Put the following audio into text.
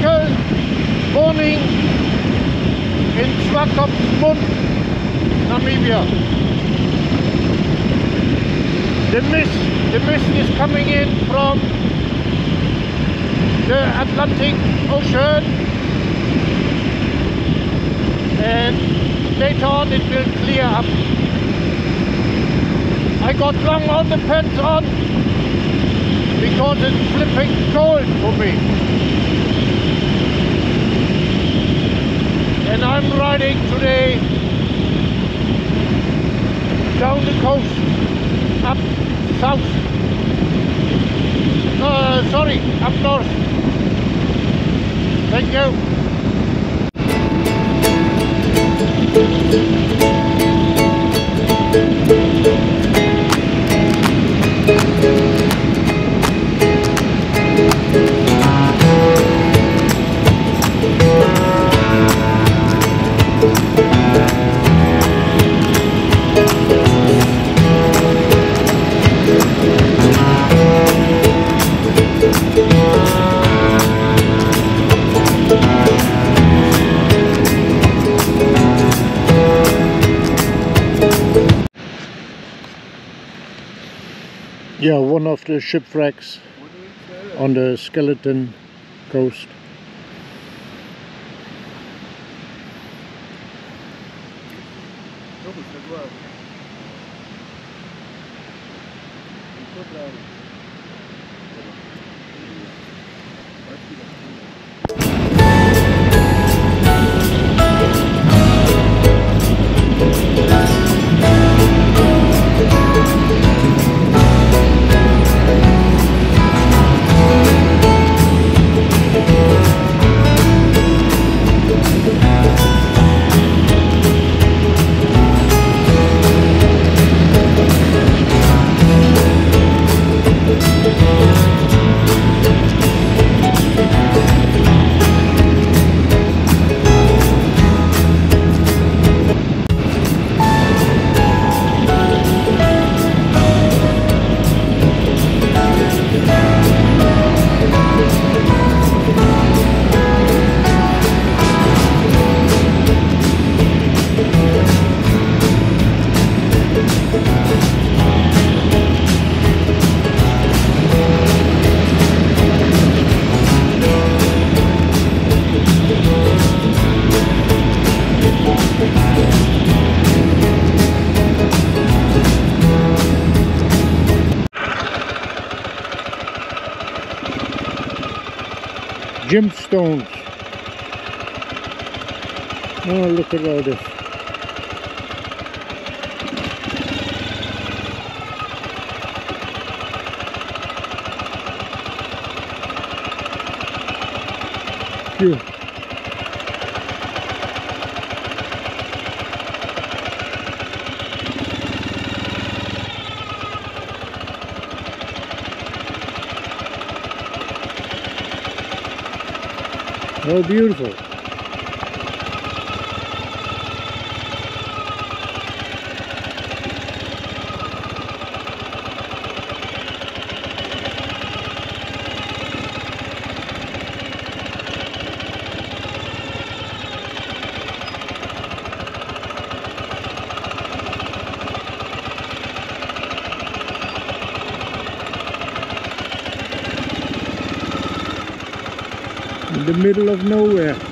typical morning in Swakopmund, Namibia. The mist, the mist is coming in from the Atlantic Ocean and later on it will clear up. I got long underpants on because it's flipping cold for me. And I'm riding today down the coast, up south. Uh, sorry, up north. Thank you. Yeah, one of the shipwrecks on the Skeleton Coast. Gemstones. Oh, look at all this. Phew. Oh, beautiful. In the middle of nowhere.